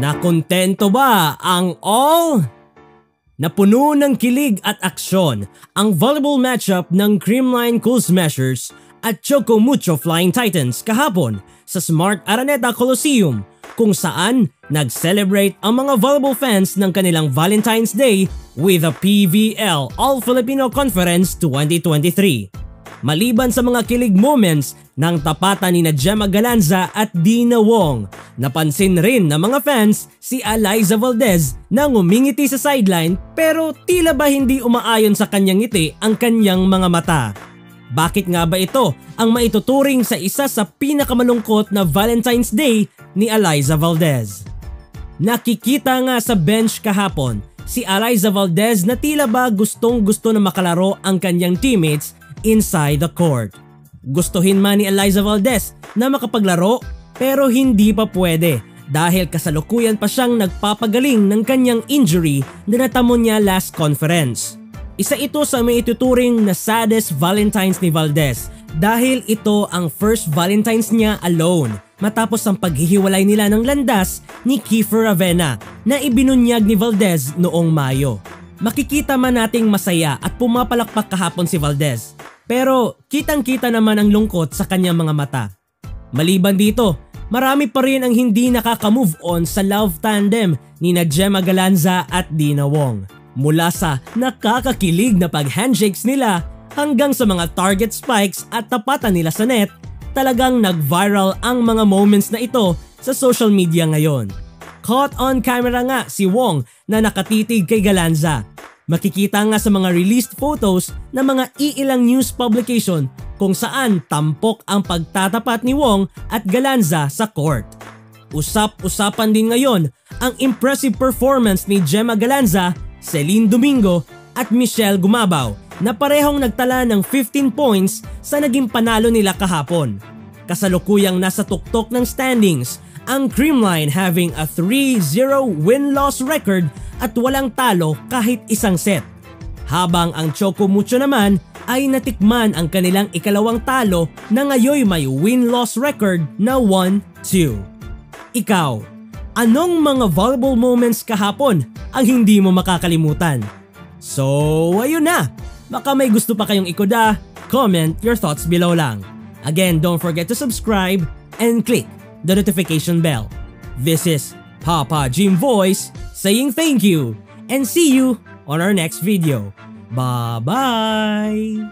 Nakontento ba ang all? Napuno ng kilig at aksyon ang volleyball matchup ng Creamline Cool Smashers at Choco Mucho Flying Titans kahapon sa Smart Araneta Coliseum kung saan nag-celebrate ang mga volleyball fans ng kanilang Valentine's Day with the PVL All-Filipino Conference 2023. Maliban sa mga kilig moments ng tapatan ni na Gemma Galanza at Dina Wong, napansin rin ng mga fans si Eliza Valdez na ngumingiti sa sideline pero tila ba hindi umaayon sa kanyang ngiti ang kanyang mga mata. Bakit nga ba ito ang maituturing sa isa sa pinakamalungkot na Valentine's Day ni Eliza Valdez? Nakikita nga sa bench kahapon si Eliza Valdez na tila ba gustong gusto na makalaro ang kanyang teammates inside the court. Gustuhin man ni Eliza Valdez na makapaglaro pero hindi pa pwede dahil kasalukuyan pa siyang nagpapagaling ng kanyang injury na natamo niya last conference. Isa ito sa may ituturing na saddest Valentines ni Valdez dahil ito ang first Valentines niya alone matapos ang paghihiwalay nila ng landas ni Kiefer Ravena na ibinunyag ni Valdez noong Mayo. Makikita man nating masaya at pumapalakpak kahapon si Valdez pero kitang kita naman ang lungkot sa kanyang mga mata. Maliban dito, marami pa rin ang hindi nakaka-move on sa love tandem ni na Gemma Galanza at Dina Wong. Mula sa nakakakilig na pag-handshakes nila hanggang sa mga target spikes at tapatan nila sa net, talagang nag-viral ang mga moments na ito sa social media ngayon. Caught on camera nga si Wong na nakatitig kay Galanza Makikita nga sa mga released photos ng mga iilang news publication kung saan tampok ang pagtatapat ni Wong at Galanza sa court. Usap-usapan din ngayon ang impressive performance ni Gemma Galanza, Celine Domingo at Michelle Gumabaw na parehong nagtala ng 15 points sa naging panalo nila kahapon. Kasalukuyang nasa tuktok ng standings ang Creamline having a 3-0 win-loss record at walang talo kahit isang set. Habang ang Choco Mucho naman ay natikman ang kanilang ikalawang talo na ngayon may win-loss record na 1-2. Ikaw, anong mga volleyball moments kahapon ang hindi mo makakalimutan? So, ayun na! Baka may gusto pa kayong ikoda, comment your thoughts below lang. Again, don't forget to subscribe and click the notification bell. This is Papa Jim Voice saying thank you and see you on our next video. Bye-bye!